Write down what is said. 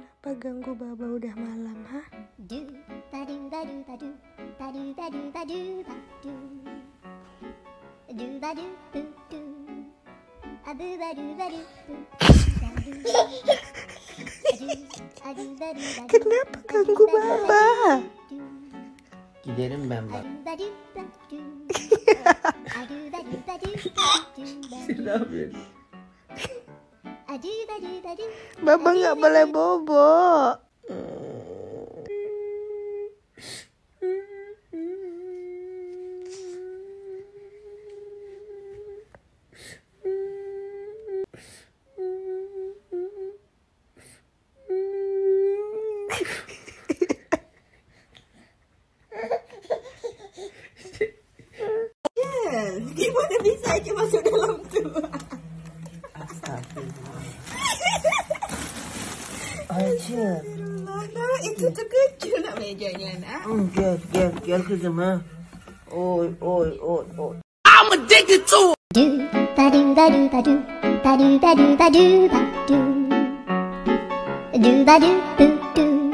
Kenapa ganggu Baba udah malam, ha? Kenapa ganggu Baba? do Giderim ben bak. ba Baba nggak boleh bobo. Gimana bisa aja masuk dalam tuh? Itu terkejut nak mejanya nak. hı, Gel gel gel kızım ha. Oy oy oy oy. do ba do ba do ba do ba do ba do ba do ba do do ba do do